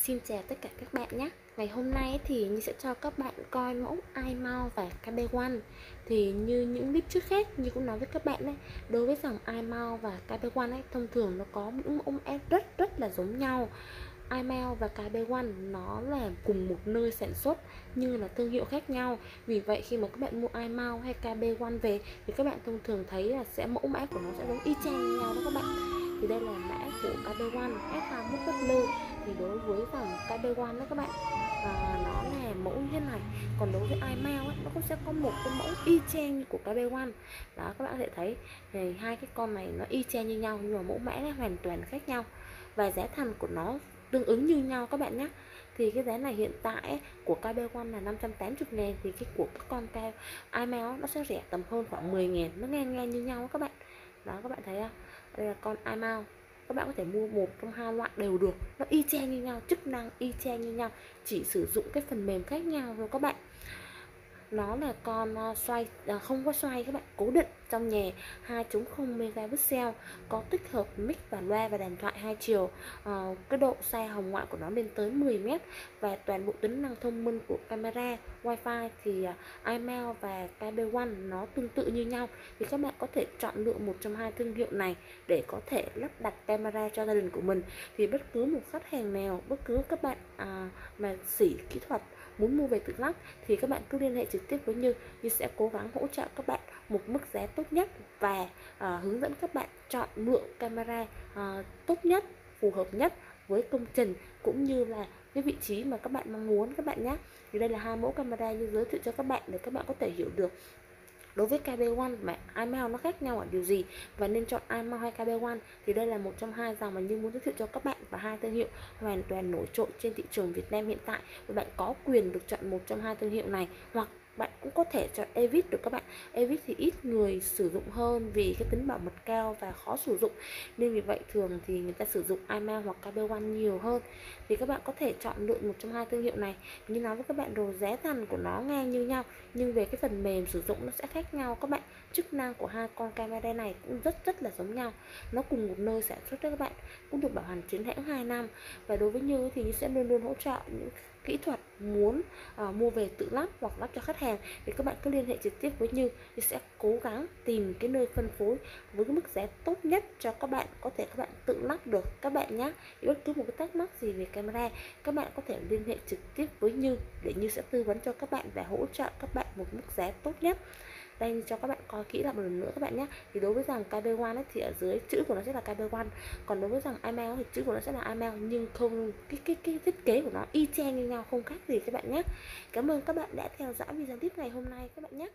Xin chào tất cả các bạn nhé. Ngày hôm nay thì như sẽ cho các bạn coi mẫu iMount và KB1 Thì như những clip trước khác Như cũng nói với các bạn đấy, Đối với dòng iMount và KB1 ấy, Thông thường nó có những mẫu S rất rất là giống nhau. iMail và KB1 nó là cùng một nơi sản xuất, nhưng là thương hiệu khác nhau. Vì vậy khi mà các bạn mua iMail hay KB1 về, thì các bạn thông thường thấy là sẽ mẫu mã của nó sẽ giống y chang nhau đó các bạn. Thì đây là mã của KB1 S21W thì đối với dòng KB1 đó các bạn à, nó là mẫu như thế này. Còn đối với iMail ấy, nó cũng sẽ có một cái mẫu y chang của KB1 đó các bạn có thể thấy thì hai cái con này nó y chang như nhau nhưng mà mẫu mã nó hoàn toàn khác nhau. Và giá thành của nó tương ứng như nhau các bạn nhé. Thì cái giá này hiện tại của KB1 là 580 ngàn thì cái của các con cao iMail nó sẽ rẻ tầm hơn khoảng 10 ngàn nó ngang ngang như nhau các bạn. Đó các bạn thấy không? Đây là con iMail các bạn có thể mua một trong hai loại đều được. Nó y chang như nhau, chức năng y chang như nhau, chỉ sử dụng cái phần mềm khác nhau thôi các bạn. Nó là con ờ, xoay ờ, không có xoay các bạn, cố định trong nhà. 2.0 megapixel có tích hợp mic và loa và đàn thoại hai chiều. À, cái độ xa hồng ngoại của nó lên tới 10 mét và toàn bộ tính năng thông minh của camera wifi thì ờ, uh, iMail và KB1 nó tương tự như nhau. Thì các bạn có thể chọn lựa một trong hai thương hiệu này để có thể lắp đặt camera cho gia đình của mình. Thì bất cứ một khách hàng nào bất cứ các bạn à, mà sĩ kỹ thuật muốn mua về tự lắp thì các bạn cứ liên hệ trực tiếp với Như. Như sẽ cố gắng hỗ trợ các bạn một mức giá tốt nhất và uh, hướng dẫn các bạn chọn lựa camera uh, tốt nhất phù hợp nhất với công trình cũng như là cái vị trí mà các bạn mong muốn các bạn nhé. Thì đây là hai mẫu camera như giới thiệu cho các bạn để các bạn có thể hiểu được đối với KB1 mà iMail nó khác nhau ở điều gì và nên chọn iMail hay KB1. Thì đây là một trong hai dòng mà như muốn giới thiệu cho các bạn và hai thương hiệu hoàn toàn nổi trội trên thị trường Việt Nam hiện tại. Và bạn có quyền được chọn một trong hai thương hiệu này hoặc bạn cũng có thể chọn Evit được các bạn. Evit thì ít người sử dụng hơn vì cái tính bảo mật cao và khó sử dụng. Nên vì vậy thường thì người ta sử dụng IMA hoặc KB1 nhiều hơn. Thì các bạn có thể chọn lựa một trong hai thương hiệu này. Như nói với các bạn, đồ giá thành của nó ngang như nhau, nhưng về cái phần mềm sử dụng nó sẽ khác nhau các bạn. Chức năng của hai con camera này cũng rất rất là giống nhau. Nó cùng một nơi sản xuất đấy các bạn. Cũng được bảo hành chính hãng 2 năm. Và đối với Như thì sẽ luôn luôn hỗ trợ những kỹ thuật muốn uh, mua về tự lắp hoặc lắp cho khách hàng thì các bạn cứ liên hệ trực tiếp với Như. Thì sẽ cố gắng tìm cái nơi phân phối với cái mức giá tốt nhất cho các bạn có thể các bạn tự lắp được. Các bạn nhé bất cứ một cái thắc mắc gì về camera các bạn có thể liên hệ trực tiếp với Như để Như sẽ tư vấn cho các bạn và hỗ trợ các bạn một mức giá tốt nhất đây cho các bạn coi kỹ lại một lần nữa các bạn nhé. Thì đối với dòng KB1 ấy, thì ở dưới chữ của nó sẽ là KB1 còn đối với dòng email thì chữ của nó sẽ là email nhưng không cái cái cái thiết kế của nó y chang như nhau không khác gì các bạn nhé. Cảm ơn các bạn đã theo dõi video tiếp ngày hôm nay các bạn nhé.